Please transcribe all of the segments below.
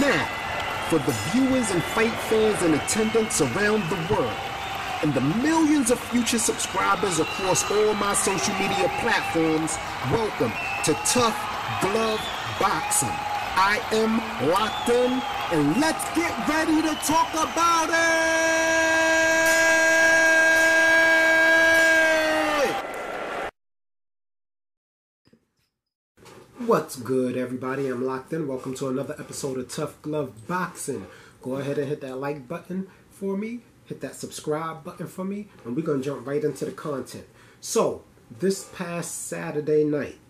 Now, for the viewers and fight fans in attendance around the world, and the millions of future subscribers across all my social media platforms, welcome to Tough Glove Boxing. I am locked in, and let's get ready to talk about it! What's good, everybody? I'm locked in. Welcome to another episode of Tough Glove Boxing. Go ahead and hit that like button for me, hit that subscribe button for me, and we're going to jump right into the content. So, this past Saturday night,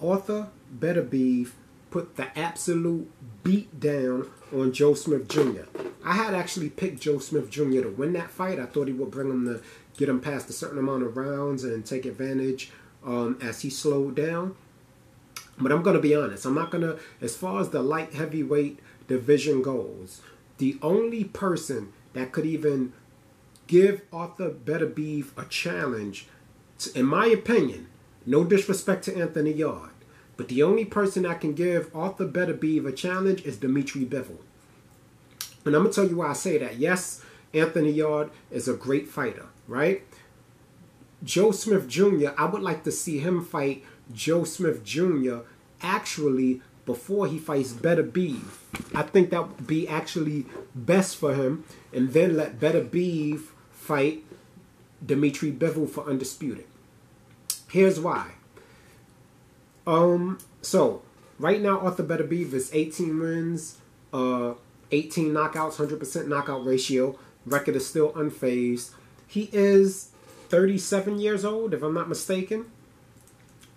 Arthur Beterbiev put the absolute beat down on Joe Smith Jr. I had actually picked Joe Smith Jr. to win that fight. I thought he would bring him to get him past a certain amount of rounds and take advantage um, as he slowed down. But I'm going to be honest. I'm not going to, as far as the light heavyweight division goes, the only person that could even give Arthur Beterbiev a challenge, in my opinion, no disrespect to Anthony Yarde, but the only person that can give Arthur Beterbiev a challenge is Dimitri Bivol. And I'm going to tell you why I say that. Yes, Anthony Yarde is a great fighter, right? Joe Smith Jr., I would like to see him fight Joe Smith Jr. actually before he fights Better Beterbiev. I think that would be actually best for him. And then let Better Beterbiev fight Dimitri Bivol for Undisputed. Here's why. Um, so right now Arthur Better Beterbiev is 18 wins, uh, 18 knockouts, 100% knockout ratio. Record is still unfazed. He is 37 years old, if I'm not mistaken.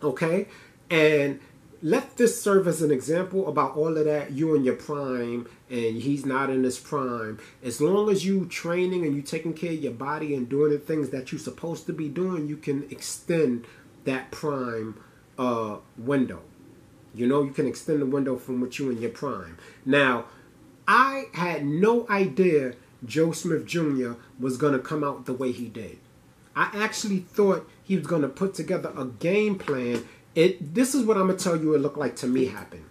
Okay, and let this serve as an example about all of that. You in your prime, and he's not in his prime. As long as you training and you taking care of your body and doing the things that you're supposed to be doing, you can extend that prime uh, window. You know, you can extend the window from what you in your prime. Now, I had no idea Joe Smith Jr. was going to come out the way he did. I actually thought he was going to put together a game plan. It. This is what I'm going to tell you it looked like to me happen.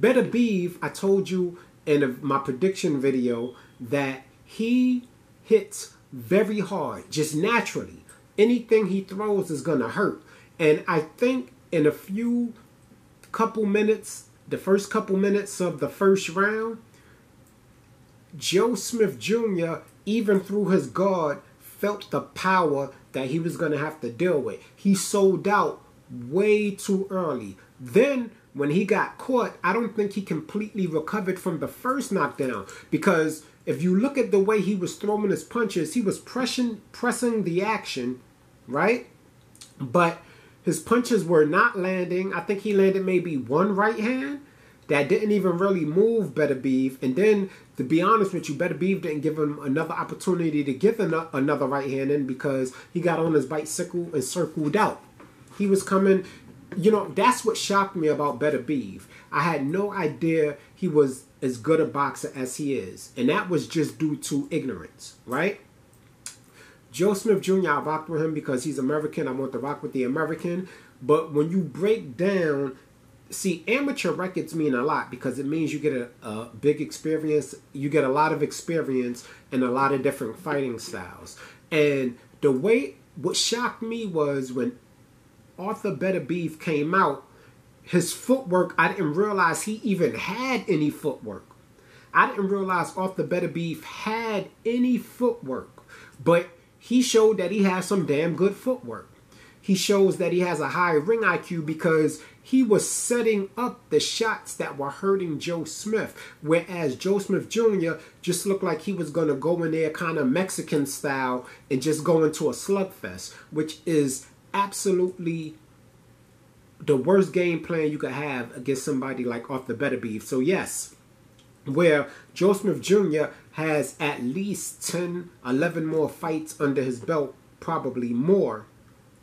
Beterbiev, I told you in my prediction video that he hits very hard, just naturally. Anything he throws is going to hurt. And I think in a few couple minutes, the first couple minutes of the first round, Joe Smith Jr., even through his guard, felt the power that he was going to have to deal with. He sold out way too early. Then, when he got caught, I don't think he completely recovered from the first knockdown because if you look at the way he was throwing his punches, he was pressing pressing the action, right? But his punches were not landing. I think he landed maybe one right hand that didn't even really move Beterbiev. And then, to be honest with you, Beterbiev didn't give him another opportunity to get another right hand in because he got on his bicycle and circled out. He was coming, you know, that's what shocked me about Beterbiev. I had no idea he was as good a boxer as he is. And that was just due to ignorance, right? Joe Smith Jr., I rocked with him because he's American. I want to rock with the American. But when you break down, see, amateur records mean a lot because it means you get a, a big experience. You get a lot of experience in a lot of different fighting styles. And the way, what shocked me was when Arthur Beterbiev came out, his footwork, I didn't realize he even had any footwork. I didn't realize Arthur Beterbiev had any footwork. But he showed that he has some damn good footwork. He shows that he has a high ring IQ because he was setting up the shots that were hurting Joe Smith. Whereas Joe Smith Jr. just looked like he was going to go in there kind of Mexican style and just go into a slugfest, which is absolutely the worst game plan you could have against somebody like Arthur Beterbiev. So yes, where Joe Smith Jr. has at least 10, 11 more fights under his belt, probably more,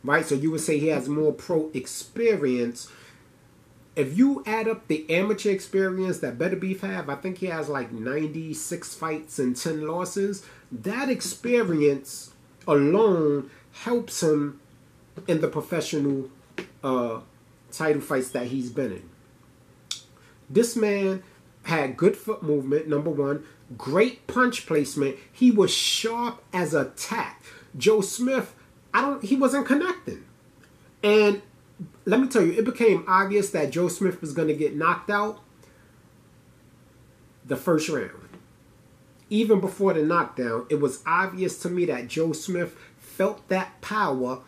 right? So you would say he has more pro experience. If you add up the amateur experience that Beterbiev have, I think he has like 96 fights and 10 losses. That experience alone helps him in the professional uh, title fights that he's been in. This man had good foot movement, number one, great punch placement. He was sharp as a tack. Joe Smith, I don't he wasn't connecting. And let me tell you, it became obvious that Joe Smith was going to get knocked out the first round. Even before the knockdown, it was obvious to me that Joe Smith felt that power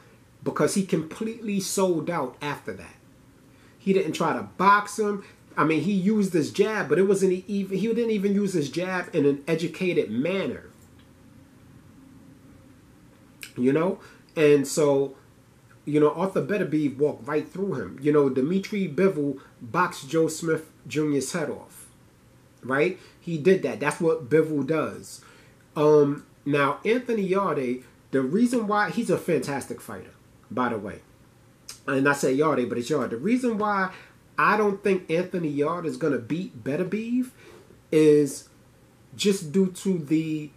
because he completely sold out after that. He didn't try to box him. I mean, he used his jab, but it wasn't even he didn't even use his jab in an educated manner. You know? And so, you know, Arthur Beterbiev walked right through him. You know, Dimitri Bivol boxed Joe Smith Jr.'s head off. Right? He did that. That's what Bivol does. Um, now, Anthony Yarde, the reason why he's a fantastic fighter, by the way. And I say Yarde, but it's Yarde. The reason why I don't think Anthony Yarde is going to beat Beterbiev is just due to the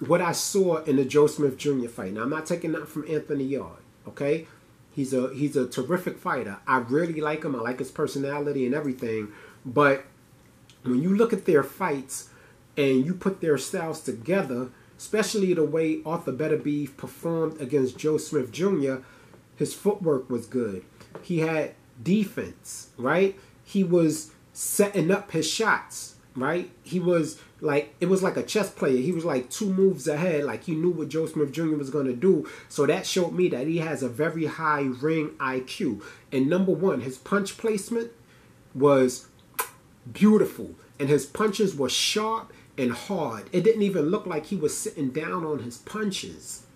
what I saw in the Joe Smith Jr. fight. Now I'm not taking that from Anthony Yarde, okay? He's a he's a terrific fighter. I really like him. I like his personality and everything. But when you look at their fights and you put their styles together, especially the way Arthur Beterbiev performed against Joe Smith Jr., his footwork was good. He had defense, right? He was setting up his shots, right? He was like it was like a chess player. He was like two moves ahead, like he knew what Joe Smith Jr. was going to do. So that showed me that he has a very high ring IQ. And number one, his punch placement was beautiful, and his punches were sharp and hard. It didn't even look like he was sitting down on his punches.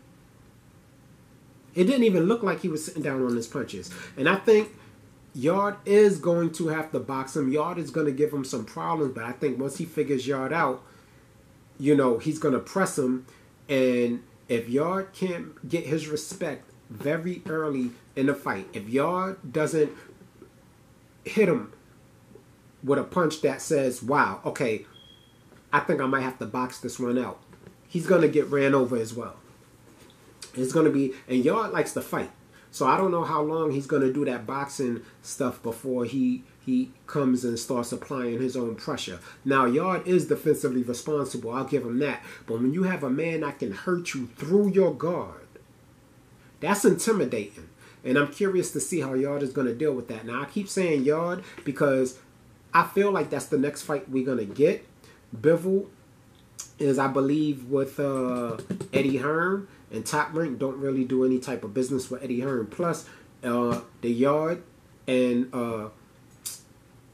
It didn't even look like he was sitting down on his punches. And I think Yarde is going to have to box him. Yarde is going to give him some problems, but I think once he figures Yarde out, you know, he's going to press him. And if Yarde can't get his respect very early in the fight, if Yarde doesn't hit him with a punch that says, wow, okay, I think I might have to box this one out, he's going to get ran over as well. It's going to be, and Yarde likes to fight. So I don't know how long he's going to do that boxing stuff before he he comes and starts applying his own pressure. Now Yarde is defensively responsible. I'll give him that. But when you have a man that can hurt you through your guard, that's intimidating. And I'm curious to see how Yarde is going to deal with that. Now I keep saying Yarde because I feel like that's the next fight we're going to get. Bivol is, I believe, with uh, Eddie Hearn and Top Rank don't really do any type of business with Eddie Hearn. Plus, uh, the Yarde and uh,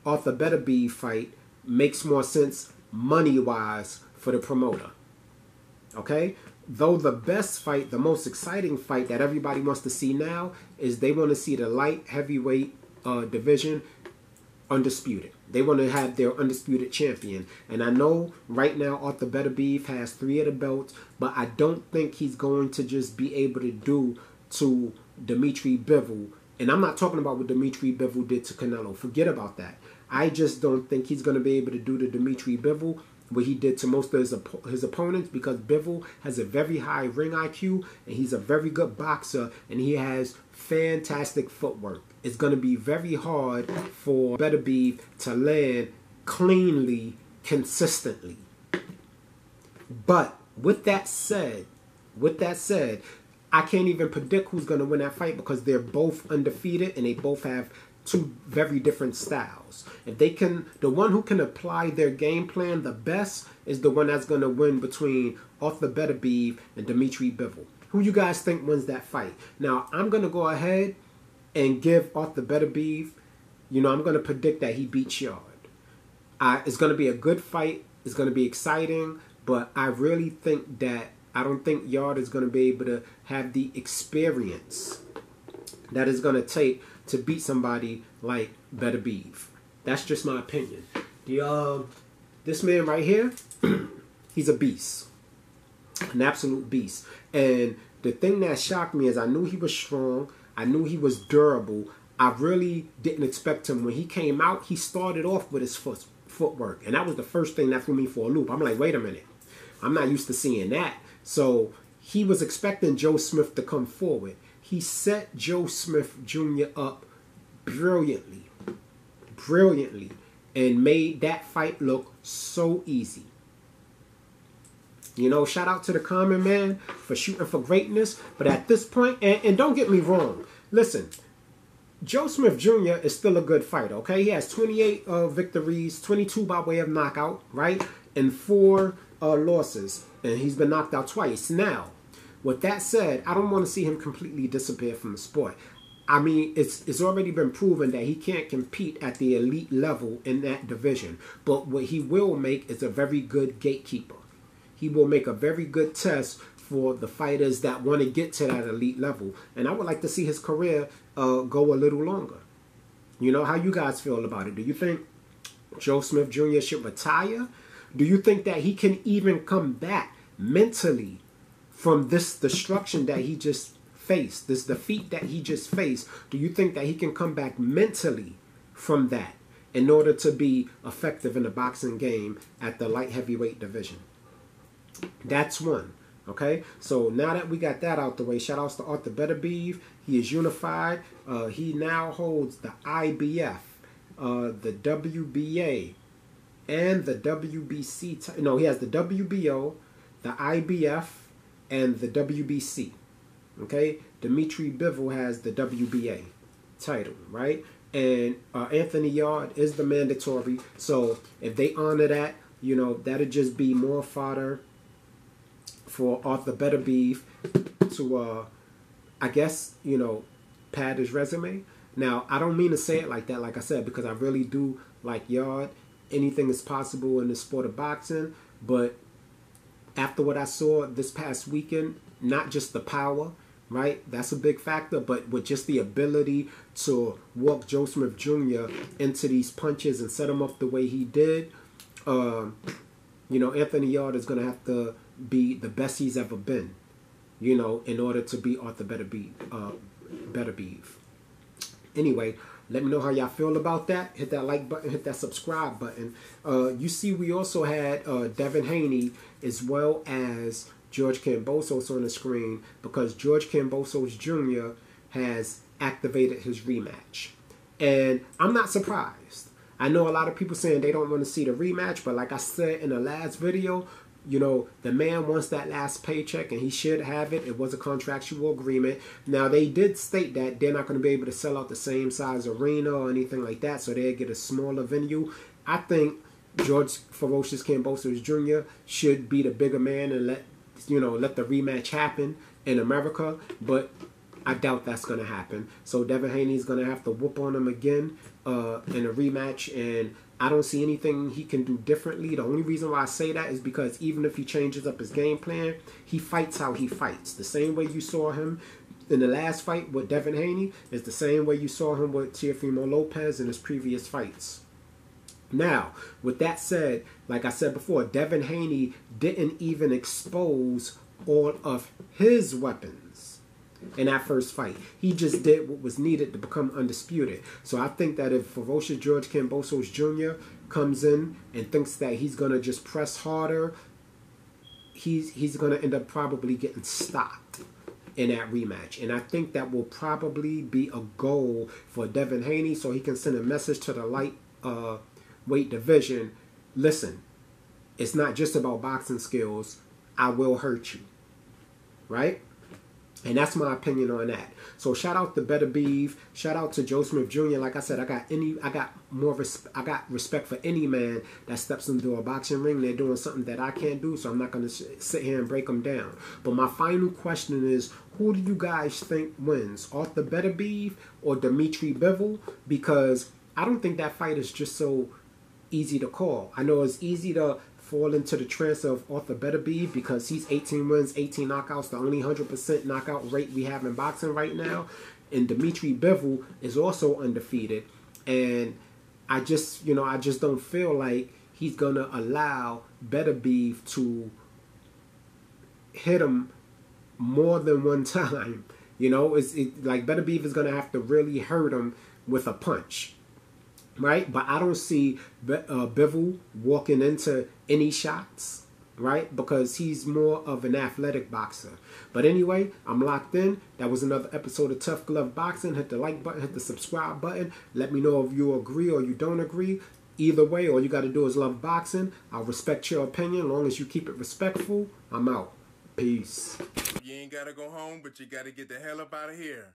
Arthur Beterbiev fight makes more sense money wise for the promoter. Okay? Though the best fight, the most exciting fight that everybody wants to see now is they want to see the light heavyweight uh, division undisputed. They want to have their undisputed champion. And I know right now Arthur Beterbiev has three of the belts, but I don't think he's going to just be able to do to Dimitri Bivol. And I'm not talking about what Dimitri Bivol did to Canelo. Forget about that. I just don't think he's going to be able to do to Dimitri Bivol what he did to most of his, his opponents because Bivol has a very high ring IQ and he's a very good boxer and he has fantastic footwork. It's going to be very hard for Beterbiev to land cleanly, consistently. But with that said, with that said, I can't even predict who's going to win that fight because they're both undefeated and they both have two very different styles. If they can, the one who can apply their game plan the best is the one that's going to win between Arthur Beterbiev and Dimitri Bivol. Who you guys think wins that fight? Now, I'm going to go ahead and give Arthur Beterbiev, you know, I'm going to predict that he beats Yarde. I, it's going to be a good fight. It's going to be exciting, but I really think that I don't think Yarde is going to be able to have the experience that is going to take to beat somebody like Beterbiev. That's just my opinion. The um, this man right here, he's a beast, an absolute beast. And the thing that shocked me is I knew he was strong. I knew he was durable. I really didn't expect him when he came out. He started off with his foot footwork, and that was the first thing that threw me for a loop. I'm like, wait a minute, I'm not used to seeing that. So he was expecting Joe Smith to come forward. He set Joe Smith Jr. up brilliantly, brilliantly, and made that fight look so easy. You know, shout out to the common man for shooting for greatness. But at this point, and, and don't get me wrong, listen, Joe Smith Jr. is still a good fighter, okay? He has 28 uh, victories, 22 by way of knockout, right? And four uh, losses. And he's been knocked out twice. Now, with that said, I don't want to see him completely disappear from the sport. I mean, it's it's already been proven that he can't compete at the elite level in that division. But what he will make is a very good gatekeeper. He will make a very good test for the fighters that want to get to that elite level. And I would like to see his career uh, go a little longer. You know, how you guys feel about it? Do you think Joe Smith Jr. should retire? Do you think that he can even come back mentally from this destruction that he just faced, this defeat that he just faced? Do you think that he can come back mentally from that in order to be effective in the boxing game at the light heavyweight division? That's one. Okay, so now that we got that out the way, shout outs to Arthur Beterbiev. He is unified. Uh, he now holds the IBF, uh, the WBA, and the WBC. T- no, he has the WBO, the IBF, and the WBC. Okay, Dmitry Bivol has the WBA title, right? And uh, Anthony Yarde is the mandatory. So if they honor that, you know, that'll just be more fodder for Arthur Beterbiev to, uh, I guess, you know, pad his resume. Now, I don't mean to say it like that, like I said, because I really do like Yarde. Anything is possible in the sport of boxing, but after what I saw this past weekend, not just the power, right? That's a big factor, but with just the ability to walk Joe Smith Jr. into these punches and set him up the way he did, uh, you know, Anthony Yarde is going to have to be the best he's ever been, you know, in order to be Arthur Beterbiev. Uh, Beterbiev. Anyway, let me know how y'all feel about that. Hit that like button, hit that subscribe button. Uh, you see, we also had uh, Devin Haney as well as George Kambosos on the screen because George Kambosos Jr. has activated his rematch. And I'm not surprised. I know a lot of people saying they don't want to see the rematch, but like I said in the last video, you know, the man wants that last paycheck and he should have it. It was a contractual agreement. Now, they did state that they're not going to be able to sell out the same size arena or anything like that, so they get a smaller venue. I think George Ferocious Kambosos Jr. should be the bigger man and let, you know, let the rematch happen in America, but I doubt that's going to happen. So Devin Haney's going to have to whoop on him again uh, in a rematch, and I don't see anything he can do differently. The only reason why I say that is because even if he changes up his game plan, he fights how he fights. The same way you saw him in the last fight with Devin Haney is the same way you saw him with Teofimo Lopez in his previous fights. Now, with that said, like I said before, Devin Haney didn't even expose all of his weapons in that first fight. He just did what was needed to become undisputed. So I think that if Ferocious George Kambosos Jr. comes in and thinks that he's gonna just press harder, he's he's gonna end up probably getting stopped in that rematch. And I think that will probably be a goal for Devin Haney so he can send a message to the light uh, weight division. Listen, it's not just about boxing skills. I will hurt you. Right? And that's my opinion on that. So shout out to Beterbiev. Shout out to Joe Smith Jr. Like I said, I got any, I got more, resp- I got respect for any man that steps into a boxing ring. They're doing something that I can't do, so I'm not gonna sit here and break them down. But my final question is, who do you guys think wins, Arthur Beterbiev or Dmitry Bivol? Because I don't think that fight is just so easy to call. I know it's easy to fall into the trance of Arthur Beterbiev because he's 18 wins, 18 knockouts, the only 100% knockout rate we have in boxing right now. And Dmitry Bivol is also undefeated. And I just, you know, I just don't feel like he's going to allow Beterbiev to hit him more than one time. You know, it's it, like Beterbiev is going to have to really hurt him with a punch right? But I don't see uh, Bivol walking into any shots, right? Because he's more of an athletic boxer. But anyway, I'm locked in. That was another episode of Tough Glove Boxing. Hit the like button, hit the subscribe button. Let me know if you agree or you don't agree. Either way, all you got to do is love boxing. I'll respect your opinion long as you keep it respectful. I'm out. Peace. You ain't gotta go home, but you gotta get the hell up out of here.